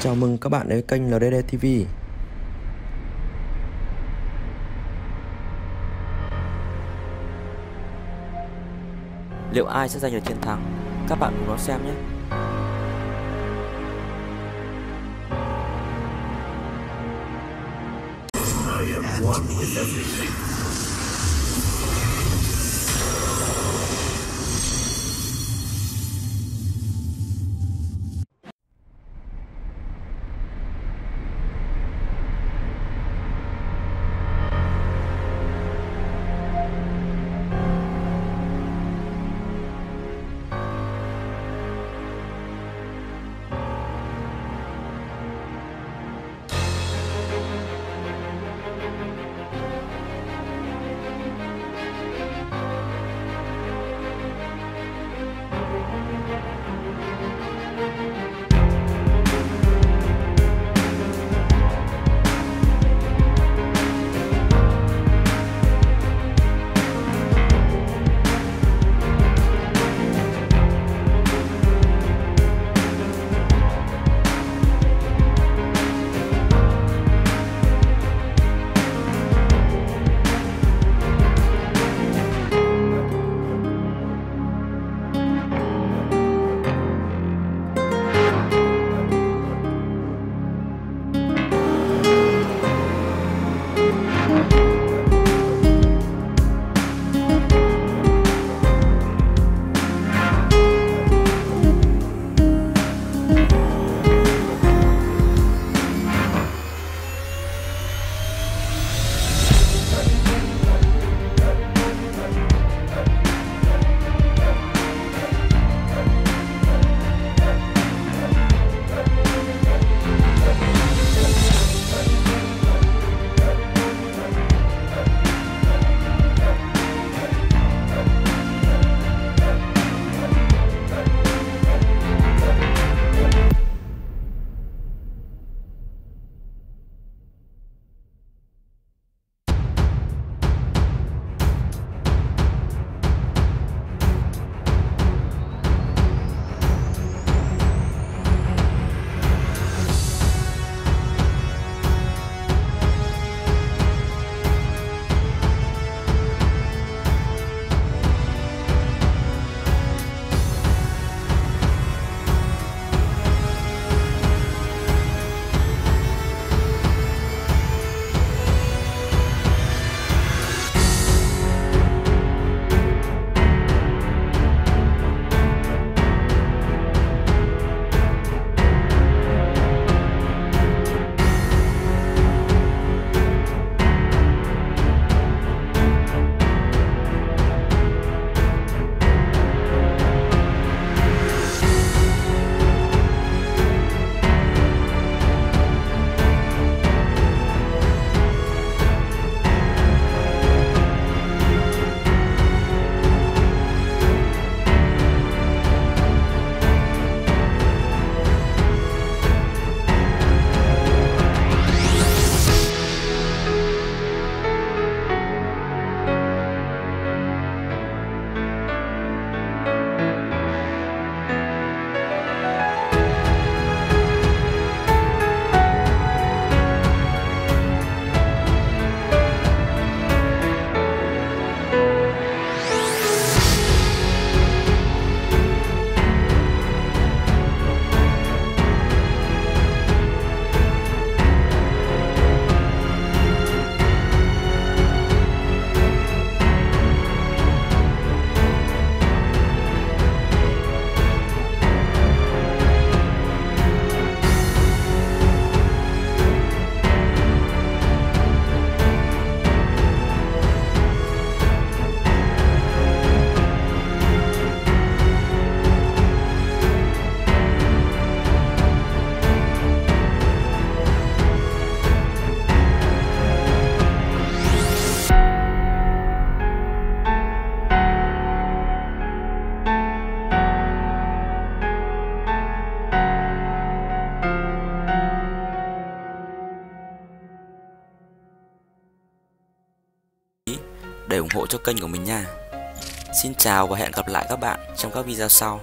Chào mừng các bạn đến kênh LDD TV. Liệu ai sẽ giành được chiến thắng? Các bạn cùng đón xem nhé! I am one with everything. Ủng hộ cho kênh của mình nha. Xin chào và hẹn gặp lại các bạn trong các video sau.